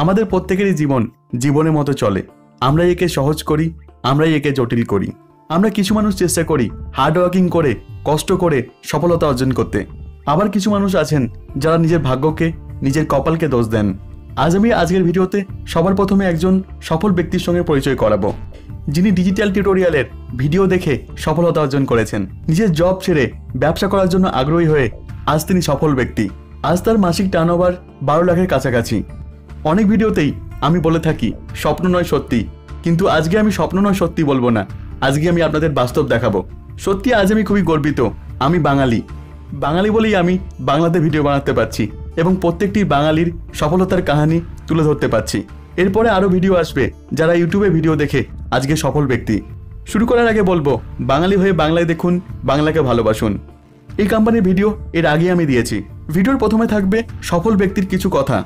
আমাদের প্রত্যেকেরই জীবন জীবনের মতো চলে। আমরা একে সহজ করি, আমরাই একে জটিল করি। আমরা কিছু মানুষ চেষ্টা করি হার্ড ওয়ার্কিং করে, কষ্ট করে, সফলতা অর্জন করতে। আবার কিছু মানুষ আছেন যারা নিজের ভাগ্যকে, নিজের কপালকে দোষ দেন। আজ আমি আজকের ভিডিওতে সবার প্রথমে একজন সফল ব্যক্তির সঙ্গে পরিচয় করাবো। যিনি ডিজিটাল টিউটোরিয়ালের ভিডিও দেখে সফলতা অর্জন করেছেন। নিজের জব ছেড়ে ব্যবসা করার জন্য আগ্রহী হয়ে আজ তিনি সফল ব্যক্তি। আজ তার মাসিক টার্নওভার বারো লাখের কাছাকাছি। অনেক ভিডিওতেই আমি বলে থাকি, স্বপ্ন নয় সত্যি। কিন্তু আজকে আমি স্বপ্ন নয় সত্যি বলব না। আজকে আমি আপনাদের বাস্তব দেখাবো। সত্যি আজ আমি খুবই গর্বিত। আমি বাঙালি। বাঙালি বলেই আমি বাংলাতে ভিডিও বানাতে পারছি এবং প্রত্যেকটি বাঙালির সফলতার কাহিনী তুলে ধরতে পারছি। এরপরে আরও ভিডিও আসবে যারা ইউটিউবে ভিডিও দেখে আজকে সফল ব্যক্তি। শুরু করার আগে বলব, বাঙালি হয়ে বাংলায় দেখুন, বাংলাকে ভালোবাসুন। এই কোম্পানির ভিডিও এর আগে আমি দিয়েছি। ভিডিওর প্রথমে থাকবে সফল ব্যক্তির কিছু কথা।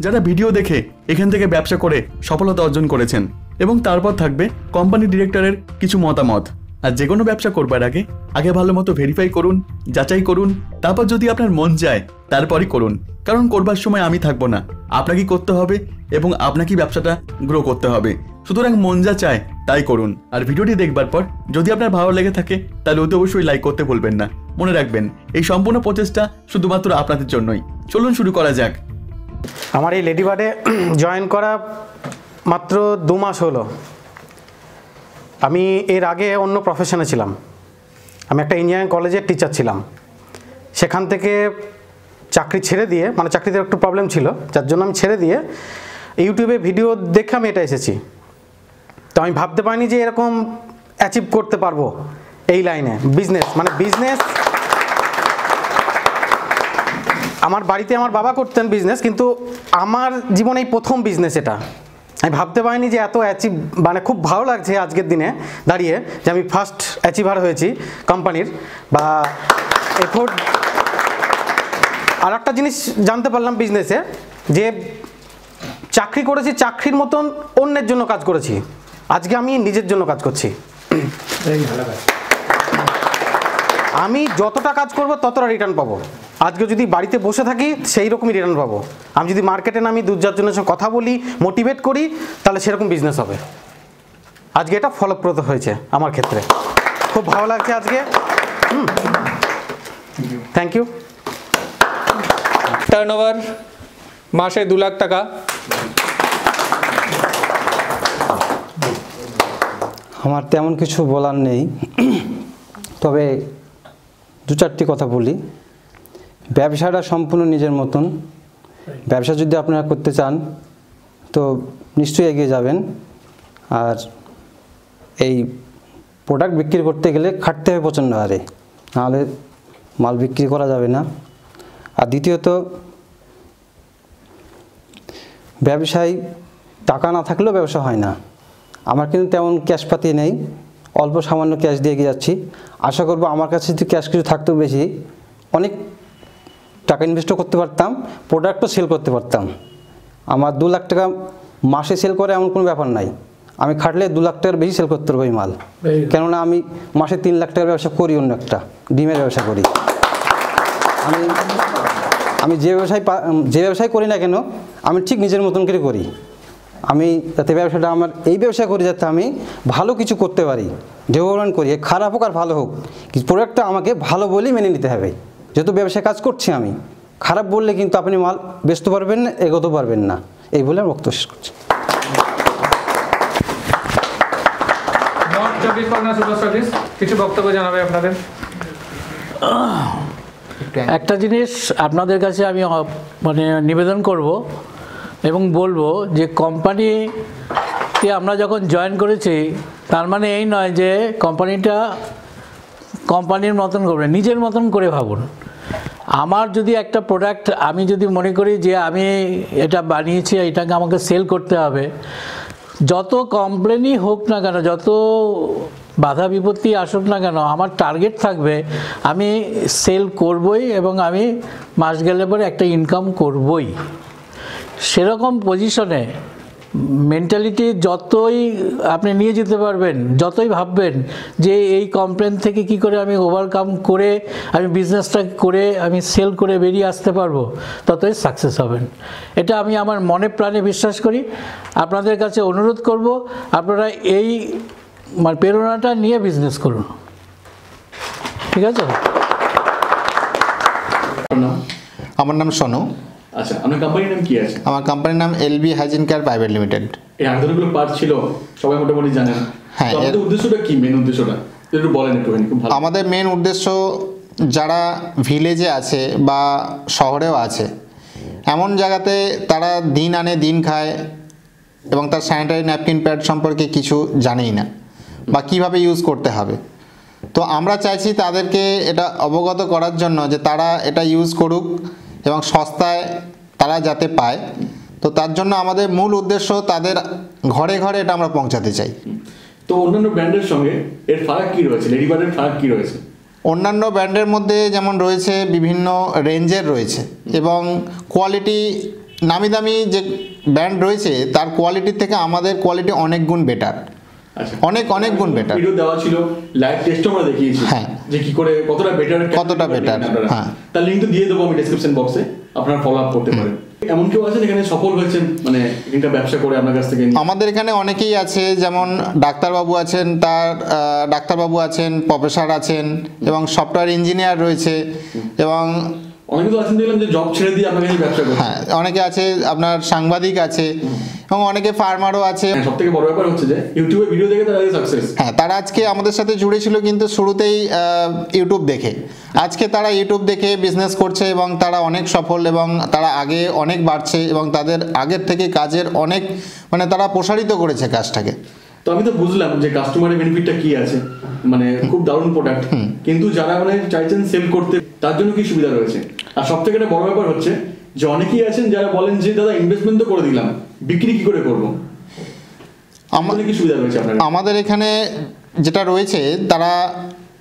যারা ভিডিও দেখে এখান থেকে ব্যবসা করে সফলতা অর্জন করেছেন এবং তারপর থাকবে কোম্পানি ডিরেক্টরের কিছু মতামত। আর যে কোনো ব্যবসা করবার আগে আগে ভালো মতো ভেরিফাই করুন, যাচাই করুন, তারপর যদি আপনার মন যায়, তারপরই করুন। কারণ করবার সময় আমি থাকব না, আপনাকেই করতে হবে এবং আপনাকেই ব্যবসাটা গ্রো করতে হবে। সুতরাং মন যা চায়, তাই করুন। আর ভিডিওটি দেখবার পর যদি আপনার ভালো লেগে থাকে, তাহলে অতি অবশ্যই লাইক করতে ভুলবেন না। মনে রাখবেন, এই সম্পূর্ণ প্রচেষ্টা শুধুমাত্র আপনাদের জন্যই। চলুন শুরু করা যাক। আমার এই লেডিবার্ডে জয়েন করা মাত্র দু মাস হলো। আমি এর আগে অন্য প্রফেশনে ছিলাম। আমি একটা ইঞ্জিনিয়ারিং কলেজের টিচার ছিলাম। সেখান থেকে চাকরি ছেড়ে দিয়ে মানে চাকরিতে একটু প্রবলেম ছিল, যার জন্য আমি ছেড়ে দিয়ে ইউটিউবে ভিডিও দেখে আমি এটা এসেছি। তো আমি ভাবতে পারিনি যে এরকম অ্যাচিভ করতে পারব এই লাইনে বিজনেস মানে বিজনেস আমার বাড়িতে আমার বাবা করতেন বিজনেস কিন্তু আমার জীবনে এই প্রথম বিজনেস এটা। আমি ভাবতে পারিনি যে এত অ্যাচিভ মানে খুব ভালো লাগছে আজকের দিনে দাঁড়িয়ে যে আমি ফার্স্ট অ্যাচিভার হয়েছি কোম্পানির বা এফোর্ড আর একটা জিনিস জানতে পারলাম বিজনেসে যে চাকরি করেছি চাকরির মতন অন্যের জন্য কাজ করেছি। আজকে আমি নিজের জন্য কাজ করছি। আমি যতটা কাজ করব ততটা রিটার্ন পাবো। আজকে যদি বাড়িতে বসে থাকি সেই রকমই রিটার্ন পাবো। আমি যদি মার্কেটে নামি দু চারজনের সঙ্গে কথা বলি মোটিভেট করি তাহলে সেরকম বিজনেস হবে। আজকে এটা ফলপ্রদ হয়েছে আমার ক্ষেত্রে। খুব ভালো লাগছে আজকে। থ্যাংক ইউ টার্নওভার মাসে দু লাখ টাকা। আমার তেমন কিছু বলার নেই। তবে দু চারটি কথা বলি। ব্যবসাটা সম্পূর্ণ নিজের মতন। ব্যবসা যদি আপনারা করতে চান তো নিশ্চয়ই এগিয়ে যাবেন। আর এই প্রোডাক্ট বিক্রি করতে গেলে খাটতে হবে প্রচণ্ড হারে। নাহলে মাল বিক্রি করা যাবে না। আর দ্বিতীয়ত ব্যবসায় টাকা না থাকলেও ব্যবসা হয় না। আমার কিন্তু তেমন ক্যাশপাতি নেই। অল্প সামান্য ক্যাশ দিয়ে এগিয়ে যাচ্ছি। আশা করব আমার কাছে যদি ক্যাশ কিছু থাকতো বেশি অনেক টাকা ইনভেস্টও করতে পারতাম প্রোডাক্টও সেল করতে পারতাম। আমার দু লাখ টাকা মাসে সেল করে এমন কোনো ব্যাপার নাই। আমি খাটলে দু লাখ টাকার বেশি সেল করতে পারব এই মাল। কেননা আমি মাসে তিন লাখ টাকার ব্যবসা করি অন্য একটা ডিমের ব্যবসা করি। আমি আমি যে ব্যবসায় যে ব্যবসায় করি না কেন আমি ঠিক নিজের মতন করে করি। আমি যাতে ব্যবসাটা আমার এই ব্যবসা করি যাতে আমি ভালো কিছু করতে পারি ডেভেলপমেন্ট করি খারাপ হোক আর ভালো হোক প্রোডাক্টটা আমাকে ভালো বলেই মেনে নিতে হবে। যেহেতু ব্যবসায় কাজ করছি আমি খারাপ বললে কিন্তু আপনি মাল বেচতে পারবেন না এগোতে পারবেন না। এই বলে আমি বক্তব্য শেষ করছি। কিছু বক্তব্য জানাবে আপনাদের? একটা জিনিস আপনাদের কাছে আমি মানে নিবেদন করব এবং বলব যে কোম্পানিতে আমরা যখন জয়েন করেছি তার মানে এই নয় যে কোম্পানিটা কোম্পানির মতন করবে নিজের মতন করে ভাবুন। আমার যদি একটা প্রোডাক্ট আমি যদি মনে করি যে আমি এটা বানিয়েছি, এটাকে আমাকে সেল করতে হবে, যত কমপ্লেনই হোক না কেন, যত বাধা বিপত্তি আসুক না কেন, আমার টার্গেট থাকবে আমি সেল করবই এবং আমি মাস গেলে পরে একটা ইনকাম করবই। সেরকম পজিশনে মেন্টালিটি যতই আপনি নিয়ে যেতে পারবেন, যতই ভাববেন যে এই কমপ্লেন থেকে কি করে আমি ওভারকাম করে, আমি বিজনেসটা করে, আমি সেল করে বেরিয়ে আসতে পারব, ততই সাকসেস হবেন। এটা আমি আমার মনে প্রাণে বিশ্বাস করি। আপনাদের কাছে অনুরোধ করব, আপনারা এই মানে প্রেরণাটা নিয়ে বিজনেস করুন। ঠিক আছে? আমার নাম সোনু। আচ্ছা আপনার কোম্পানির নাম কি আছে? আমার কোম্পানির নাম LB hygiene care private limited এই আগে পার্ট ছিল সবাই মোটামুটি জানেন। হ্যাঁ, এর- উদ্দেশ্যটা কি মেন উদ্দেশ্যটা? একটু বলেন ভালো। আমাদের মেন উদ্দেশ্য যারা ভিলেজে আছে বা শহরেও আছে এমন জায়গাতে তারা দিন আনে দিন খায় এবং তার স্যানিটারি ন্যাপকিন প্যাড সম্পর্কে কিছু জানেই না বা কীভাবে ইউজ করতে হবে। তো আমরা চাইছি তাদেরকে এটা অবগত করার জন্য যে তারা এটা ইউজ করুক। এবং সস্তায় তারা যাতে পায়। তো তার জন্য আমাদের মূল উদ্দেশ্য তাদের ঘরে ঘরে এটা আমরা পৌঁছাতে চাই। তো অন্যান্য ব্র্যান্ডের সঙ্গে এর ফারাক কি রয়েছে? লেডিবার্ডের ফারাক কি রয়েছে? অন্যান্য ব্র্যান্ডের মধ্যে যেমন রয়েছে বিভিন্ন রেঞ্জের রয়েছে এবং কোয়ালিটি নামি দামি যে ব্র্যান্ড রয়েছে তার কোয়ালিটির থেকে আমাদের কোয়ালিটি অনেক গুণ বেটার। অনেক অনেক গুণ বেটার ভিডিও দেওয়া ছিল লাইভ টেস্টও আমরা দেখিয়েছি। হ্যাঁ। যে কি করে কতটা বেটার কতটা better, হ্যাঁ। তার লিঙ্ক তো দিয়ে দেবো আমি ডেসক্রিপশন বক্সে আপনারা ফলো আপ করতে পারেন। এমন কেউ আছেন এখানে সফল হয়েছেন মানে এখানকার ব্যবসা করে আপনার কাছ থেকে? আমাদের এখানে অনেকেই আছে যেমন ডাক্তারবাবু আছেন তার ডাক্তারবাবু আছেন প্রফেসর আছেন এবং সফটওয়্যার ইঞ্জিনিয়ার রয়েছে এবং অনেকে তো আছেন দেখলাম যে জব ছেড়ে দিয়ে আপনার কাছে ব্যবসা করছে। হ্যাঁ অনেকে আছে আপনার সাংবাদিক আছে এবং অনেকে ফার্মারও আছে। সব থেকে বড় ব্যাপার হচ্ছে যে ইউটিউবে ভিডিও দেখে তারা সাকসেস হ্যাঁ তারা আজকে আমাদের সাথে জুড়েছিল কিন্তু শুরুতেই ইউটিউব দেখে। আজকে তারা ইউটিউব দেখে বিজনেস করছে এবং তারা অনেক সফল এবং তারা আগে অনেক বাড়ছে এবং তাদের আগের থেকে কাজের অনেক মানে তারা প্রসারিত করেছে কাজটাকে। তো আমি তো বুঝলাম যে কাস্টমারের বেনিফিটটা কি আছে। মানে খুব দারুণ প্রোডাক্ট কিন্তু যারা মানে চাইছেন সেল করতে তার জন্য কি সুবিধা রয়েছে? আর সব থেকে একটা বড় ব্যাপার হচ্ছে যে অনেকেই আছেন যারা বলেন যে দাদা ইনভেস্টমেন্ট তো করে দিলাম। বিক্রি কি করে করব? আমা- আমাদের কি সুবিধা রয়েছে আপনার? আমাদের এখানে যেটা রয়েছে তারা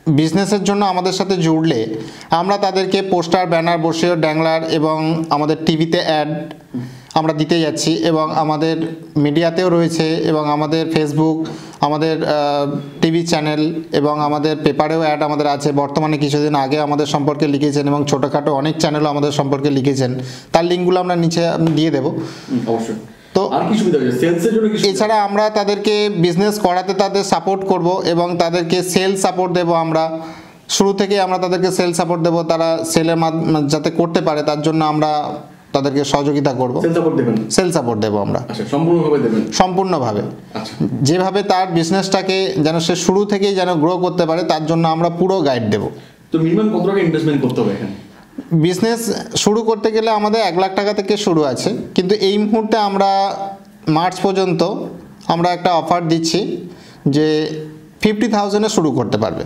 বিজনেসের জন্য আমাদের সাথে জুড়লে আমরা তাদেরকে পোস্টার ব্যানার বসিয়ে ড্যাংলার এবং আমাদের টিভিতে অ্যাড আমরা দিতে যাচ্ছি এবং আমাদের মিডিয়াতেও রয়েছে এবং আমাদের ফেসবুক আমাদের টিভি চ্যানেল এবং আমাদের পেপারেও অ্যাড আমাদের আছে। বর্তমানে কিছুদিন আগে আমাদের সম্পর্কে লিখেছেন এবং ছোটোখাটো অনেক চ্যানেলও আমাদের সম্পর্কে লিখেছেন। তার লিঙ্কগুলো আমরা নিচে দিয়ে দেবো। অবশ্যই। তো তো- আর কি সুবিধা রয়েছে সেলসের জন্য কি সুবিধা? এছাড়া আমরা তাদেরকে বিজনেস করাতে তাদের সাপোর্ট করব এবং তাদেরকে সেল সাপোর্ট দেব আমরা। শুরু থেকে আমরা তাদেরকে সেল সাপোর্ট দেব তারা সেলের যাতে করতে পারে তার জন্য আমরা তাদেরকে সহযোগিতা করব। সেল সাপোর্ট দেবেন? সেল সাপোর্ট দেব আমরা। আচ্ছা সম্পূর্ণভাবে আচ্ছা। যেভাবে তার বিজনেসটাকে যেন সে শুরু থেকেই যেন গ্রো করতে পারে তার জন্য আমরা পুরো গাইড দেব। তো মিনিমাম কত টাকা ইনভেস্টমেন্ট করতে হবে এখানে? বিজনেস শুরু করতে গেলে আমাদের এক লাখ টাকা থেকে শুরু আছে। কিন্তু এই মুহূর্তে আমরা মার্চ পর্যন্ত আমরা একটা অফার দিচ্ছি যে ফিফটি থাউজেন্ডে শুরু করতে পারবে।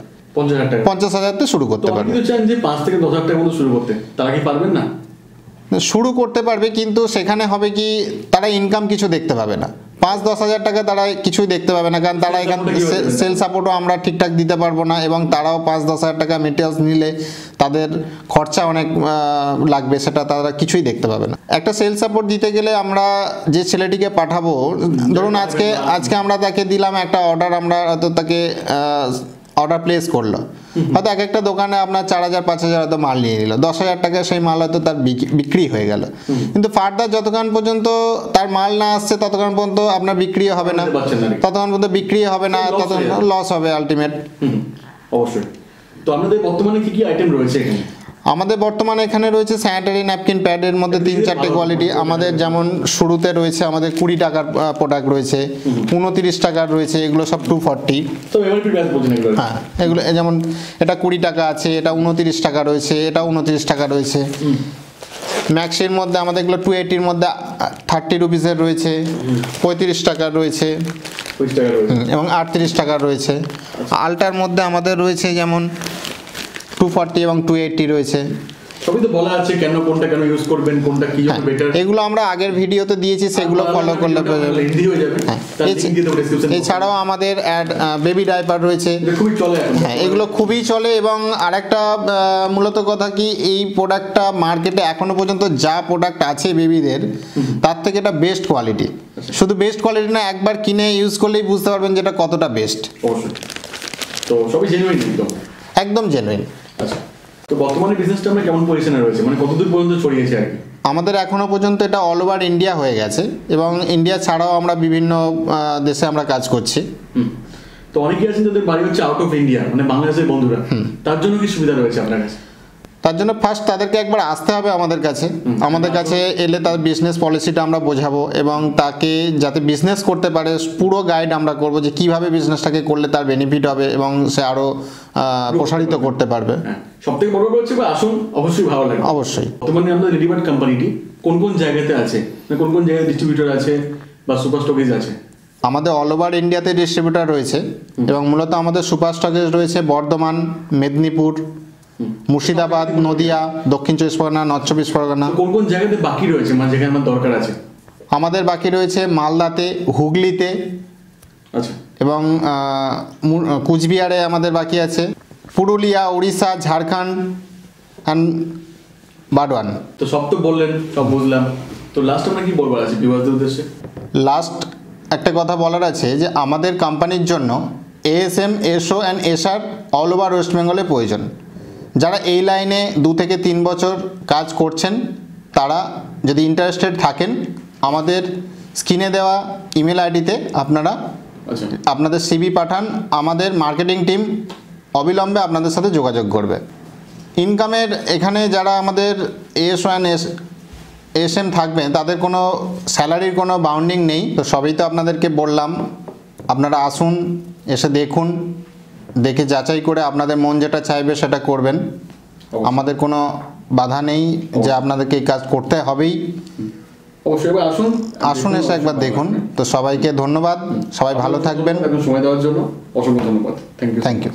পঞ্চাশ হাজার টাকা। শুরু করতে পারবে। চান যে পাঁচ থেকে দশ হাজার মতো শুরু করতে। তারা কি পারবেন না? শুরু করতে পারবে কিন্তু সেখানে হবে কি তারা ইনকাম কিছু দেখতে পাবে না। পাঁচ দশ হাজার টাকা তারা কিছুই দেখতে পাবে না কারণ তারা এখান? সেল সাপোর্টও আমরা ঠিকঠাক দিতে পারব না এবং তারাও পাঁচ দশ হাজার টাকা মেটেরিয়ালস নিলে তাদের খরচা অনেক লাগবে সেটা তারা কিছুই দেখতে পাবে না একটা সেল সাপোর্ট দিতে গেলে আমরা যে ছেলেটিকে পাঠাবো ধরুন আজকে আজকে আমরা তাকে দিলাম একটা অর্ডার আমরা হয়তো তাকে অর্ডার প্লেস করল। হয়তো এক একটা দোকানে আপনার চার হাজার পাঁচ হাজার হয়তো মাল নিয়ে নিল। দশ হাজার টাকা সেই মাল হয়তো তার বিক- বিক্রি হয়ে গেল। কিন্তু ফার্দার যতক্ষণ পর্যন্ত তার মাল না আসছে ততক্ষণ পর্যন্ত আপনার বিক্রি হবে না? ততক্ষণ পর্যন্ত বিক্রি হবে না ততক্ষণ লস হবে আলটিমেট অবশ্যই। তো আপনাদের বর্তমানে কি কি আইটেম রয়েছে এখানে? আমাদের বর্তমানে এখানে রয়েছে স্যানিটারি ন্যাপকিন প্যাডের মধ্যে তিন চারটে কোয়ালিটি আমাদের যেমন শুরুতে রয়েছে আমাদের কুড়ি টাকার প্রোডাক্ট রয়েছে উনতিরিশ টাকার রয়েছে এগুলো সব টু ফর্টি হ্যাঁ এগুলো যেমন এটা কুড়ি টাকা আছে এটা উনতিরিশ টাকা রয়েছে এটা উনতিরিশ টাকা রয়েছে। ম্যাক্সির মধ্যে আমাদের এগুলো টু এইটির মধ্যে থার্টি রুপিসের রয়েছে পঁয়ত্রিশ টাকার রয়েছে। টাকা রয়েছে। এবং আটত্রিশ টাকার রয়েছে। আলটার মধ্যে আমাদের রয়েছে যেমন টু ফর্টি এবং টু এইটটি রয়েছে। সবই তো বলা আছে কেন কোনটা কেন ইউজ করবেন কোনটা কি জন্য বেটার এগুলো আমরা আগের ভিডিওতে দিয়েছি সেগুলো ফলো করলে হিন্দি হয়ে যাবে। হ্যাঁ। এছাড়াও আমাদের অ্যাড বেবি ডাইপার রয়েছে। খুবই চলে হ্যাঁ এগুলো খুবই চলে এবং আরেকটা মূলত কথা কি এই প্রোডাক্টটা মার্কেটে এখনও পর্যন্ত যা প্রোডাক্ট আছে বেবিদের তার থেকে এটা বেস্ট কোয়ালিটি শুধু বেস্ট কোয়ালিটি না একবার কিনে ইউজ করলেই বুঝতে পারবেন যে এটা কতটা বেস্ট অবশ্যই। তো সবই জেনুইন একদম। একদম জেনুইন আচ্ছা তো বর্তমানে বিজনেসটা আমরা কেমন পজিশনে রয়েছে? মানে কতদূর পর্যন্ত ছড়িয়েছে আর কি? আমাদের এখনও পর্যন্ত এটা অল ওভার ইন্ডিয়া হয়ে গেছে এবং ইন্ডিয়া ছাড়াও আমরা বিভিন্ন দেশে আমরা কাজ করছি। হুম। তো অনেকে আছেন যাদের বাড়ি হচ্ছে আউট অফ ইন্ডিয়া মানে বাংলাদেশের বন্ধুরা। তার জন্য কি সুবিধা রয়েছে আপনার কাছে? তার জন্য ফার্স্ট তাদেরকে একবার আসতে হবে আমাদের কাছে। আমাদের কাছে এলে তার বিজনেস পলিসিটা আমরা বোঝাবো এবং তাকে যাতে বিজনেস করতে পারে পুরো গাইড আমরা করব যে কীভাবে বিজনেসটাকে করলে তার বেনিফিট হবে এবং সে আরও প্রসারিত করতে পারবে। হ্যাঁ সব থেকে বড় ব্যাপার হচ্ছে আসুন অবশ্যই ভালো লাগে। অবশ্যই। বর্তমানে আমাদের রেডিমেড কোম্পানিটি কোন কোন জায়গাতে আছে? মানে কোন কোন জায়গায় ডিস্ট্রিবিউটর আছে বা সুপার স্টকেজ আছে? আমাদের অল ওভার ইন্ডিয়াতে ডিস্ট্রিবিউটার রয়েছে এবং মূলত আমাদের সুপার স্টকেজ রয়েছে বর্ধমান মেদিনীপুর মুর্শিদাবাদ নদিয়া দক্ষিণ চব্বিশ পরগনা নর্থ চব্বিশ পরগনা। কোন কোন জায়গাতে বাকি রয়েছে? মানে যেখানে আমার দরকার আছে? আমাদের বাকি রয়েছে মালদাতে হুগলিতে আচ্ছা। এবং কুচবিহারে আমাদের বাকি আছে। পুরুলিয়া উড়িষ্যা ঝাড়খণ্ড অ্যান্ড বাডওয়ান তো সব তো বললেন সব বুঝলাম। তো লাস্ট আমরা কি বলবার আছে বিবাসদের উদ্দেশ্যে? লাস্ট একটা কথা বলার আছে যে আমাদের কোম্পানির জন্য ASM SO and SR all over West বেঙ্গলে প্রয়োজন। যারা এই লাইনে দু থেকে তিন বছর কাজ করছেন তারা যদি ইন্টারেস্টেড থাকেন আমাদের স্ক্রিনে দেওয়া ইমেল আইডিতে আপনারা আচ্ছা। আপনাদের সিবি পাঠান আমাদের মার্কেটিং টিম অবিলম্বে আপনাদের সাথে যোগাযোগ করবে। ইনকামের এখানে যারা আমাদের S one S S M থাকবেন তাদের কোনো স্যালারির কোনো বাউন্ডিং নেই তো সবই তো আপনাদেরকে বললাম। আপনারা আসুন এসে দেখুন। দেখে যাচাই করে আপনাদের মন যেটা চাইবে সেটা করবেন। আমাদের কোনো বাধা নেই যে আপনাদেরকে এই কাজ করতে হবেই। আসুন। আসুন এসে একবার দেখুন। তো সবাইকে ধন্যবাদ। সবাই ভালো থাকবেন। সময় দেওয়ার জন্য অসংখ্য ধন্যবাদ। Thank you thank you